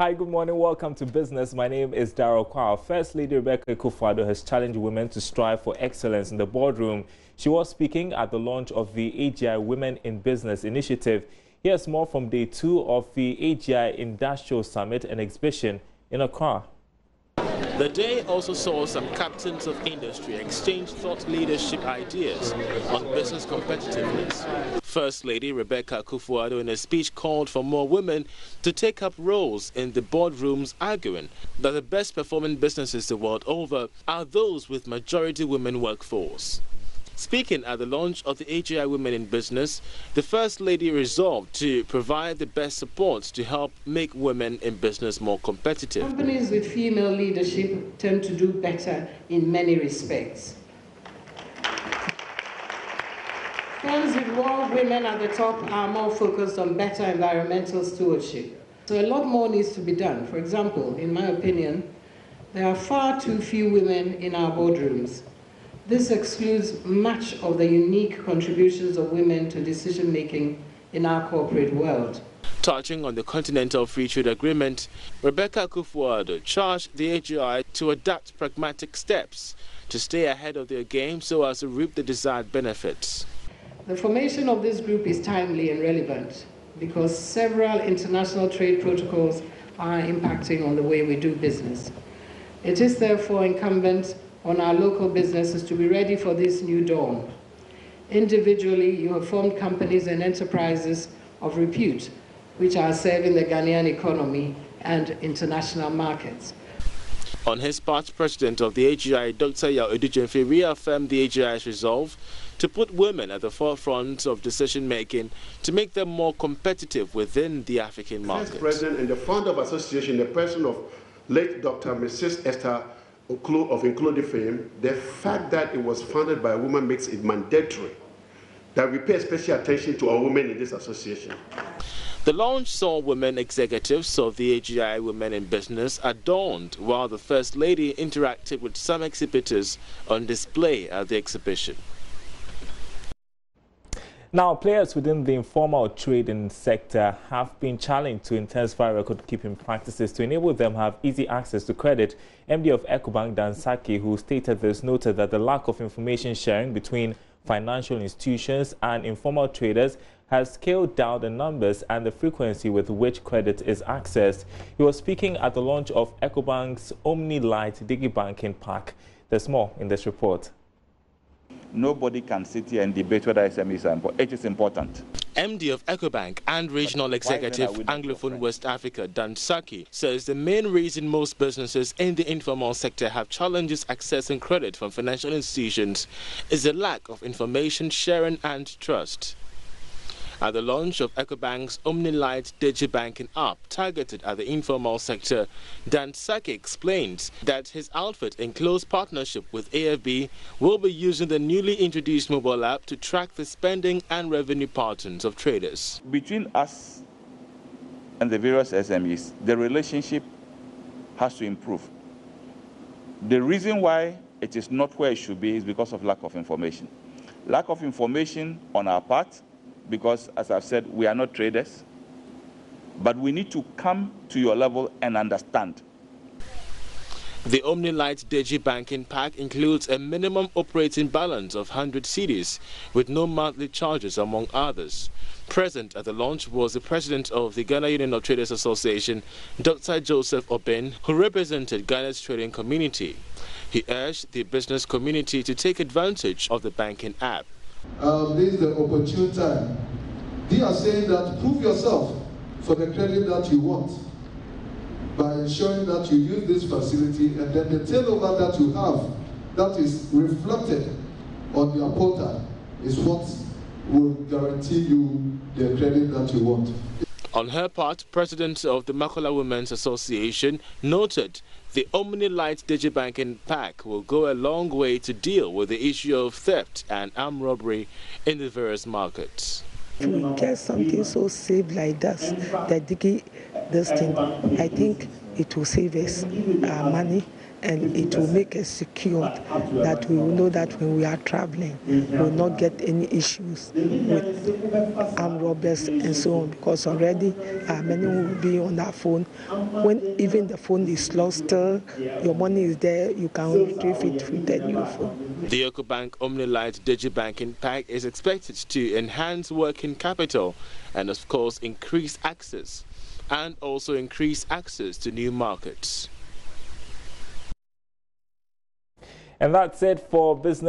Hi, good morning. Welcome to Business. My name is Daryl Kwa. First Lady Rebecca Akufo-Addo has challenged women to strive for excellence in the boardroom. She was speaking at the launch of the AGI Women in Business initiative. Here's more from day two of the AGI Industrial Summit and exhibition in Accra. The day also saw some captains of industry exchange thought leadership ideas on business competitiveness. First Lady Rebecca Akufo-Addo in a speech called for more women to take up roles in the boardrooms arguing that the best performing businesses the world over are those with majority women workforce. Speaking at the launch of the AGI Women in Business, the First Lady resolved to provide the best support to help make women in business more competitive. Companies with female leadership tend to do better in many respects. Firms with more women at the top are more focused on better environmental stewardship. So a lot more needs to be done. For example, in my opinion, there are far too few women in our boardrooms. This excludes much of the unique contributions of women to decision making in our corporate world. Touching on the Continental Free Trade Agreement, Rebecca Akufo-Addo charged the AGI to adapt pragmatic steps to stay ahead of their game so as to reap the desired benefits. The formation of this group is timely and relevant because several international trade protocols are impacting on the way we do business. It is therefore incumbent on our local businesses to be ready for this new dawn. Individually, you have formed companies and enterprises of repute, which are serving the Ghanaian economy and international markets. On his part, President of the AGI, Dr. Yaw Adu-Gyamfi, reaffirmed the AGI's resolve to put women at the forefront of decision making to make them more competitive within the African market. First President and the founder of association, the person of late Dr. Mrs. Esther of including fame, the fact that it was founded by a woman makes it mandatory that we pay special attention to our women in this association. The launch saw women executives of the AGI Women in Business adorned, while the First Lady interacted with some exhibitors on display at the exhibition. Now, players within the informal trading sector have been challenged to intensify record-keeping practices to enable them have easy access to credit. MD of Ecobank Dan Sackey, who stated this, noted that the lack of information sharing between financial institutions and informal traders has scaled down the numbers and the frequency with which credit is accessed. He was speaking at the launch of Ecobank's Omni Lite DigiBanking Pack. There's more in this report. Nobody can sit here and debate whether SMEs are important. It is important. MD of EcoBank and Regional Executive Anglophone West Africa, Dan Sackey, says the main reason most businesses in the informal sector have challenges accessing credit from financial institutions is the lack of information sharing and trust. At the launch of EcoBank's OmniLite DigiBanking app targeted at the informal sector, Dan Sackey explains that his outfit, in close partnership with AFB, will be using the newly introduced mobile app to track the spending and revenue patterns of traders. Between us and the various SMEs, the relationship has to improve. The reason why it is not where it should be is because of lack of information. Lack of information on our part because, as I've said, we are not traders. But we need to come to your level and understand. The OmniLite Digi Banking Pack includes a minimum operating balance of 100 cedis with no monthly charges, among others. Present at the launch was the president of the Ghana Union of Traders Association, Dr. Joseph Obeng, who represented Ghana's trading community. He urged the business community to take advantage of the banking app um, this is the opportune time. They are saying that prove yourself for the credit that you want by ensuring that you use this facility and then the turnover that you have that is reflected on your portal is what will guarantee you the credit that you want. On her part, President of the Makola Women's Association noted the Omni Lite Digibanking Pack will go a long way to deal with the issue of theft and armed robbery in the various markets. To get something so safe like this, the Digi, this thing, I think it will save us our money and it will make us secure that we will know that when we are traveling, we will not get any issues with armed robbers and so on because already uh, many will be on that phone. When even the phone is lost, uh, your money is there, you can retrieve it with the new phone. The EcoBank OmniLite Digibanking Pack is expected to enhance working capital and, of course, increase access and also increase access to new markets. And that's it for business.